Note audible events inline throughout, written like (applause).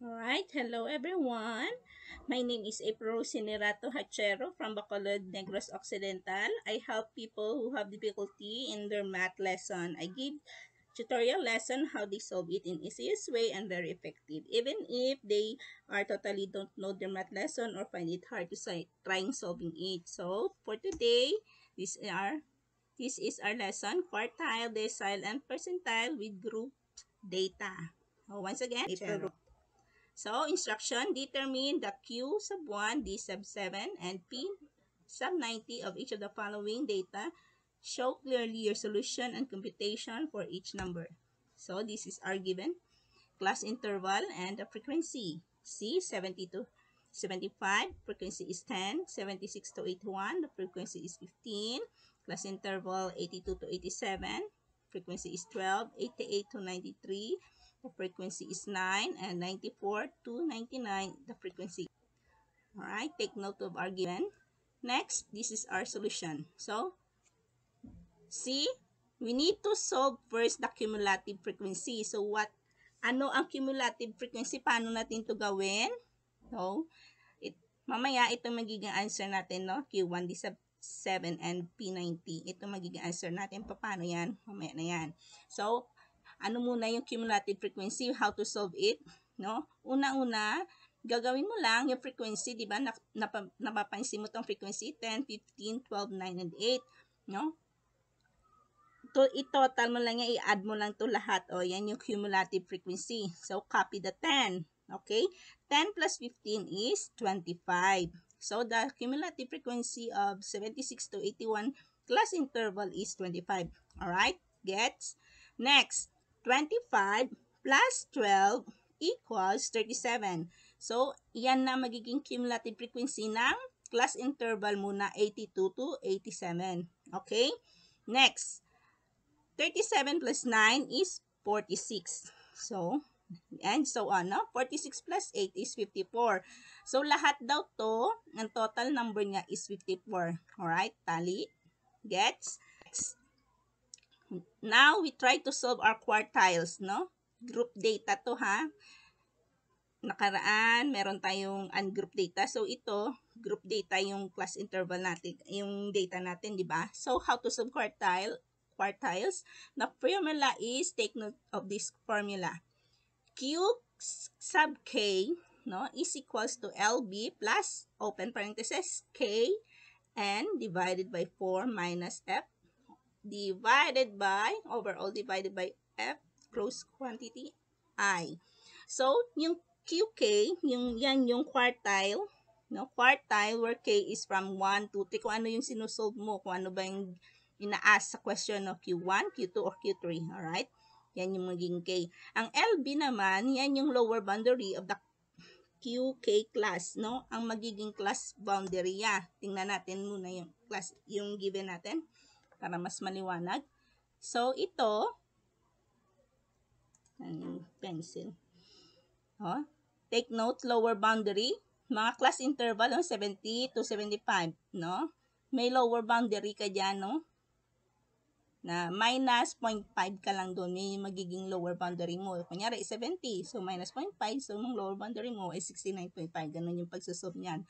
Alright, hello everyone. My name is April Sinerato Hachero from Bacolod, Negros Occidental. I help people who have difficulty in their math lesson. I give tutorial lesson how they solve it in easiest way and very effective. Even if they are totally don't know their math lesson or find it hard to say, trying solving it. So, for today, this are this is our lesson, quartile, decile, and percentile with group data. So, once again, April So, instruction, determine the Q sub 1, D sub 7, and P sub 90 of each of the following data. Show clearly your solution and computation for each number. So, this is our given. Class interval and the frequency. C, 70 to 75, frequency is 10, 76 to 81, the frequency is 15, class interval 82 to 87, frequency is 12, 88 to 93, the frequency is 9 and 94 to 99 the frequency. Alright, take note of our given. Next, this is our solution. So, see, we need to solve first the cumulative frequency. So, what, ano ang cumulative frequency? Paano natin to gawin? So, it, mamaya ito magiging answer natin, no? Q1, D sub 7 and P90. Ito magiging answer natin. Paano yan? Mamaya na yan. So, ano muna yung cumulative frequency, how to solve it, no? Una-una, gagawin mo lang yung frequency, di ba? Nap, nap, napapansin mo tong frequency, 10, 15, 12, 9, and 8, no? To, i-total mo lang yan, i-add mo lang to lahat. O, yan yung cumulative frequency. So, copy the 10. Okay? 10 plus 15 is 25. So, the cumulative frequency of 76 to 81 class interval is 25. Alright? Gets? Next, 25 plus 12 equals 37. So, yan na magiging cumulative frequency ng class interval muna 82 to 87. Okay? Next, 37 plus 9 is 46. So, and so on. No? 46 plus 8 is 54. So, lahat daw to, ang total number niya is 54. Alright? Tally? Gets? Now, we try to solve our quartiles, no? Group data to, ha? Nakaraan, meron tayong ungroup data. So, ito, group data yung class interval natin, yung data natin, di ba? So, how to solve quartile, quartiles? The formula is, take note of this formula. Q sub K, no, is equals to LB plus, open parenthesis, K, N divided by 4 minus F divided by, overall divided by F, close quantity, I. So, yung QK, yung, yan yung quartile, no? quartile where K is from 1 to 3, kung ano yung sinusolve mo, kung ano ba yung ina-ask sa question no? Q1, Q2, or Q3, alright? Yan yung maging K. Ang LB naman, yan yung lower boundary of the QK class, no? Ang magiging class boundary ya. Tingnan natin muna yung class, yung given natin para mas maliwanag. So, ito, ang pencil. Oh, take note, lower boundary, mga class interval, oh, 70 to 75, no? May lower boundary ka dyan, no? Na minus 0.5 ka lang doon, may magiging lower boundary mo. Kunyari, 70, so minus 0.5, so yung lower boundary mo ay 69.5. Ganun yung pagsusolve niyan.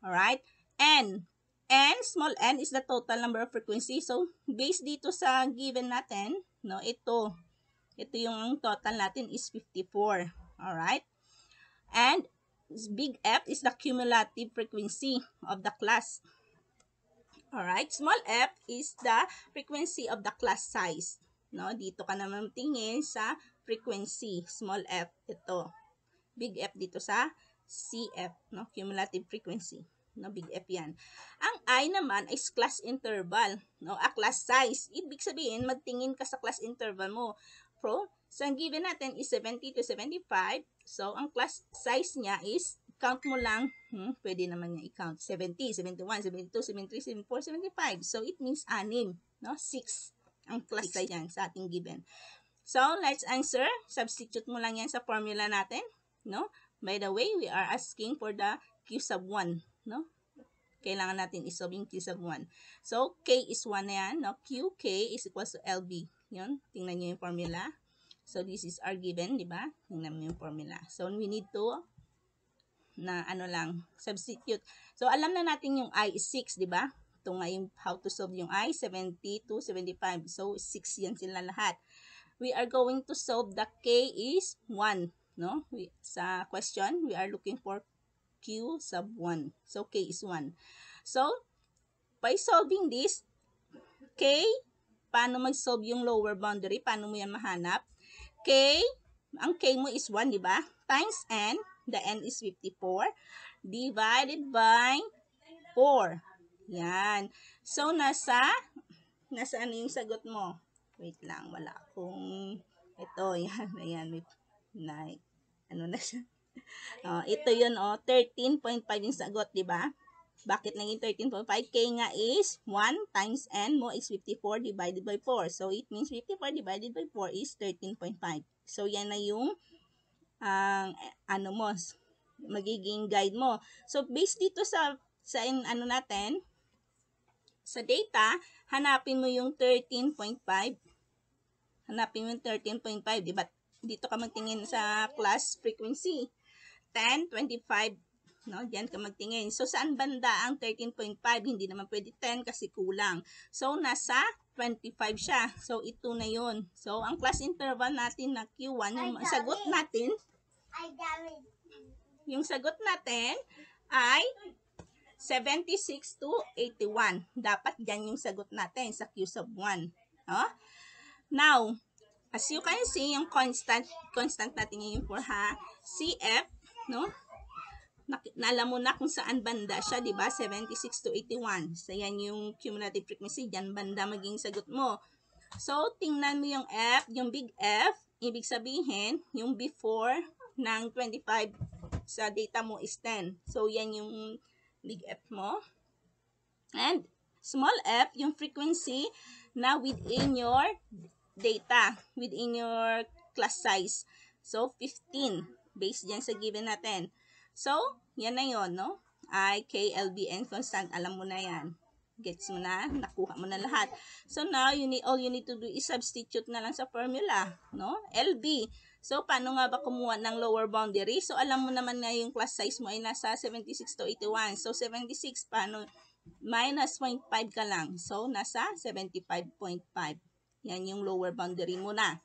Alright? And, n, small n is the total number of frequency. So, based dito sa given natin, no, ito, ito yung total natin is 54. Alright? And, big F is the cumulative frequency of the class. Alright? Small f is the frequency of the class size. No, dito ka naman tingin sa frequency. Small f, ito. Big F dito sa CF, no? Cumulative frequency no big F yan. Ang I naman is class interval, no? A class size. Ibig sabihin, magtingin ka sa class interval mo. Pro, so ang given natin is 70 to 75. So, ang class size niya is, count mo lang, hmm, pwede naman niya i-count. 70, 71, 72, 73, 74, 75. So, it means 6, no? 6 ang class size yan sa ating given. So, let's answer. Substitute mo lang yan sa formula natin, no? By the way, we are asking for the Q sub 1 no? Kailangan natin isolve yung Q sub 1. So, K is 1 na yan, no? QK is equals to LB. Yun, tingnan nyo yung formula. So, this is our given, di ba? Tingnan mo yung formula. So, we need to na ano lang, substitute. So, alam na natin yung i is 6, di ba? Ito nga yung how to solve yung i, 70 to 75. So, 6 yan sila lahat. We are going to solve the k is 1. No? We, sa question, we are looking for q sub 1. So, k is 1. So, by solving this, k, paano mag-solve yung lower boundary? Paano mo yan mahanap? K, ang k mo is 1, di ba? Times n, the n is 54, divided by 4. Yan. So, nasa, nasa ano yung sagot mo? Wait lang, wala akong, ito, (laughs) yan, ayan, may, na, ano na siya. (laughs) Oh, ito yun, oh, 13.5 yung sagot, di ba? Bakit naging 13.5? K nga is 1 times n mo is 54 divided by 4. So, it means 54 divided by 4 is 13.5. So, yan na yung ang uh, ano mo, magiging guide mo. So, based dito sa, sa in, ano natin, sa data, hanapin mo yung 13.5. Hanapin mo yung 13.5, di ba? Dito ka magtingin sa class frequency. 10, 25, no? Diyan ka magtingin. So, saan banda ang 13.5? Hindi naman pwede 10 kasi kulang. So, nasa 25 siya. So, ito na yun. So, ang class interval natin na Q1, yung sagot natin, yung sagot natin ay 76 to 81. Dapat yan yung sagot natin sa Q sub 1. No? Now, as you can see, yung constant, constant natin ngayon for ha, CF, no? Naalam mo na kung saan banda siya, di ba? 76 to 81. So, yan yung cumulative frequency. Diyan banda maging sagot mo. So, tingnan mo yung F, yung big F. Ibig sabihin, yung before ng 25 sa data mo is 10. So, yan yung big F mo. And small f, yung frequency na within your data, within your class size. So, 15, based dyan sa given natin. So, yan na yon no? I, K, L, B, N, constant. Alam mo na yan. Gets mo na? Nakuha mo na lahat. So, now, you need, all you need to do is substitute na lang sa formula, no? LB. So, paano nga ba kumuha ng lower boundary? So, alam mo naman na yung class size mo ay nasa 76 to 81. So, 76, paano? Minus 0.5 ka lang. So, nasa 75.5. Yan yung lower boundary mo na.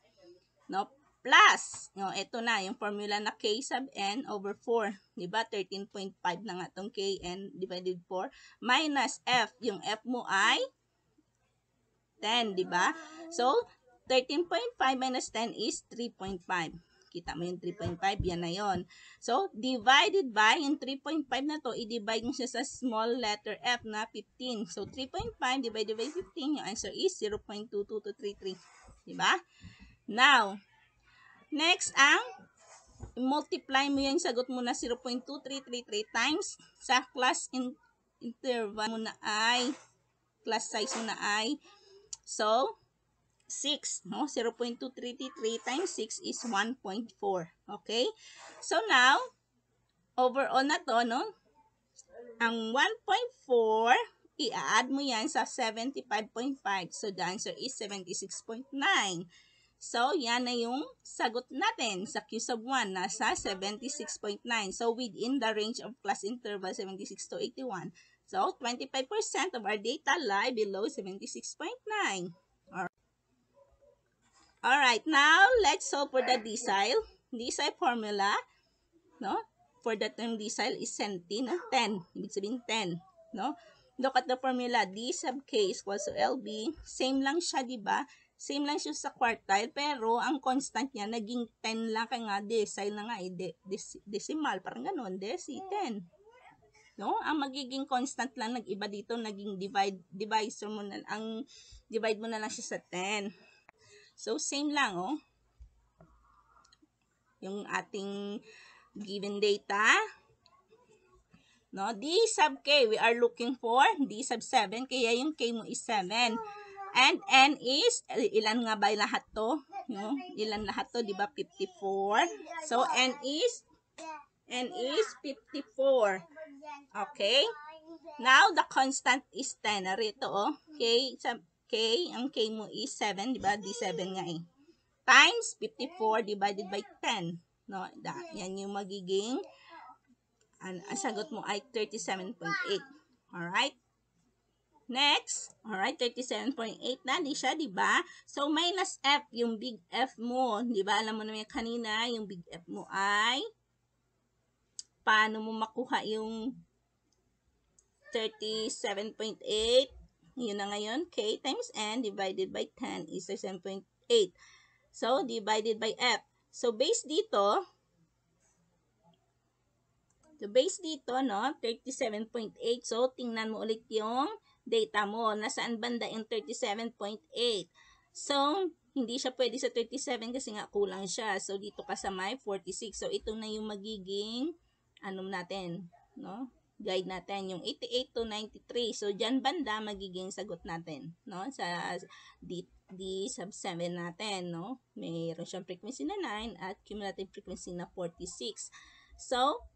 No? Plus, no, ito na, yung formula na k sub n over 4. Diba? 13.5 na nga itong k n divided 4. Minus f. Yung f mo ay 10, diba? So, 13.5 minus 10 is 3.5. Kita mo yung 3.5, yan na yon. So, divided by, yung 3.5 na to, i-divide mo siya sa small letter f na 15. So, 3.5 divided by 15, yung answer is 0.22233. Diba? Now, next ang multiply mo yung sagot mo na 0.2333 times sa class in interval mo na ay class size mo na ay so 6, no? 0.233 times 6 is 1.4. Okay? So now, overall na to, no? Ang 1.4, i-add mo yan sa 75.5. So the answer is 76.9. So, yan na yung sagot natin sa Q sub 1, nasa 76.9. So, within the range of class interval 76 to 81. So, 25% of our data lie below 76.9. Alright, now let's solve for the decile. Decile formula, no? For the term decile is centi, no? 10. Ibig sabihin 10, no? Look at the formula. D sub K is equals to LB. Same lang siya, di ba? Same lang siya sa quartile, pero ang constant niya, naging 10 lang. Kaya nga, decile na nga, eh, de, dec, decimal. Parang ganun, deci, 10. No? Ang magiging constant lang, nag-iba dito, naging divide, divisor mo na, ang divide mo na lang siya sa 10. So, same lang, oh. Yung ating given data. No, D sub K, we are looking for D sub 7, kaya yung K mo is 7. And N is, ilan nga ba lahat to? No? Ilan lahat to, di ba? 54. So, N is, N is 54. Okay? Now, the constant is 10. Narito, oh. Sub K, ang K mo is 7, di ba? D7 nga eh. times 54 divided by 10. No, da, yan yung magiging ang, ang sagot mo ay 37.8. Alright? Next, alright, 37.8 na, di siya, di ba? So, minus F, yung big F mo, di ba? Alam mo naman kanina, yung big F mo ay, paano mo makuha yung 37.8? Yun na ngayon, K times N divided by 10 is 37.8. So, divided by F. So, base dito, the base dito, no, 37.8. So, tingnan mo ulit yung data mo. Nasaan banda yung 37.8? So, hindi siya pwede sa 37 kasi nga kulang siya. So, dito ka sa may 46. So, ito na yung magiging, ano natin, no? Guide natin, yung 88 to 93. So, dyan banda, magiging sagot natin, no? Sa D, D sub 7 natin, no? Mayroon siyang frequency na 9 at cumulative frequency na 46. So,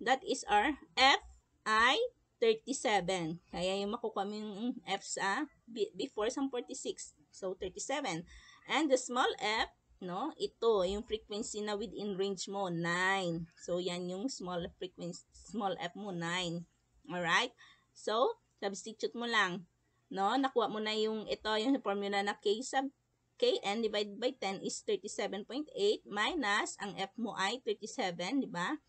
that is our F, I, 37. Kaya yung makukuha mo yung F sa before sa 46. So, 37. And the small f, no, ito, yung frequency na within range mo, 9. So, yan yung small frequency, small f mo, 9. Alright? So, substitute mo lang. No, nakuha mo na yung, ito, yung formula na k sub kn divided by 10 is 37.8 minus, ang f mo ay 37, di ba?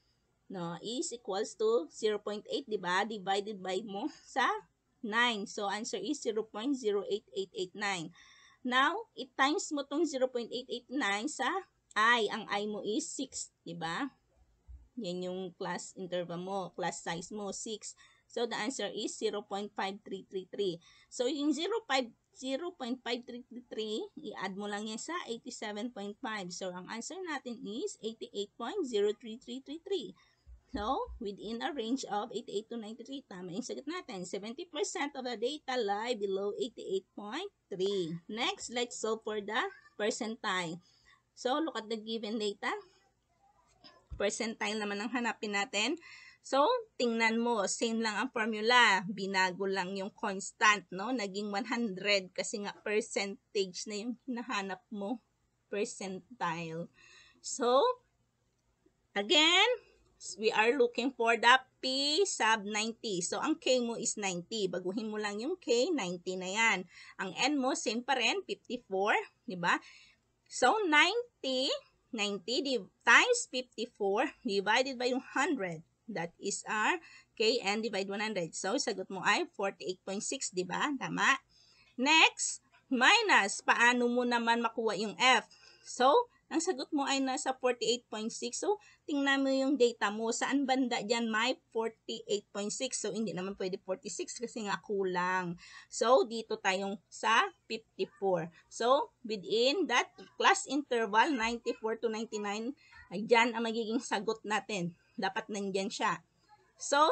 No, is equals to 0.8, di ba? Divided by mo sa 9. So, answer is 0.08889. Now, it times mo tong 0.889 sa i. Ang i mo is 6, di ba? Yan yung class interval mo, class size mo, 6. So, the answer is 0.5333. So, yung 0.5 0.5333, i-add mo lang yan sa 87.5. So, ang answer natin is 88.03333. So, within a range of 88 to 93, tama yung sagot natin. 70% of the data lie below 88.3. Next, let's solve for the percentile. So, look at the given data. Percentile naman ang hanapin natin. So, tingnan mo, same lang ang formula. Binago lang yung constant, no? Naging 100 kasi nga percentage na yung hinahanap mo. Percentile. So, again, we are looking for the P sub 90. So, ang K mo is 90. Baguhin mo lang yung K, 90 na yan. Ang N mo, same pa rin, 54. di ba? So, 90, 90 times 54 divided by 100. That is our KN divide 100. So, sagot mo ay 48.6, di ba? Tama. Next, minus. Paano mo naman makuha yung F? So, ang sagot mo ay nasa 48.6. So, tingnan mo yung data mo. Saan banda dyan may 48.6. So, hindi naman pwede 46 kasi nga kulang. So, dito tayong sa 54. So, within that class interval, 94 to 99, ay dyan ang magiging sagot natin. Dapat nandyan siya. So,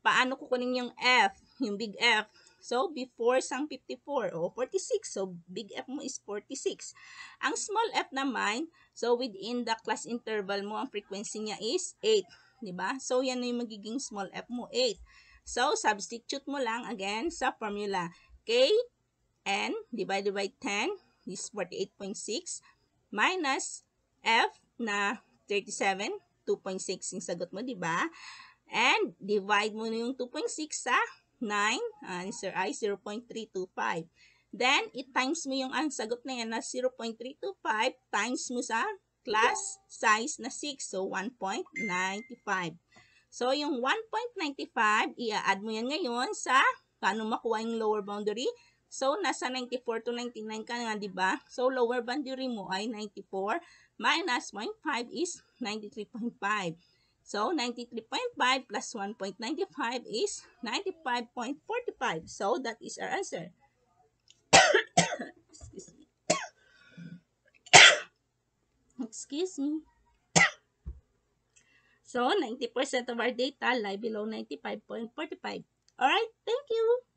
paano kukunin yung F? Yung big F. So, before sang 54 o 46. So, big F mo is 46. Ang small f naman, so within the class interval mo, ang frequency niya is 8. Diba? So, yan na yung magiging small f mo, 8. So, substitute mo lang again sa formula. K, N divided by 10 is 48.6 minus F na 37, 2.6 yung sagot mo, di ba? And divide mo na yung 2.6 sa 9, answer ay 0.325. Then, it times mo yung ang sagot na yan na 0.325 times mo sa class size na 6. So, 1.95. So, yung 1.95, i-add mo yan ngayon sa paano makuha yung lower boundary. So, nasa 94 to 99 ka nga, di ba? So, lower boundary mo ay 94 minus 0.5 is 93.5. So, 93.5 plus 1.95 is 95.45. So, that is our answer. (coughs) Excuse me. (coughs) Excuse me. So, 90% of our data lie below 95.45. Alright, thank you.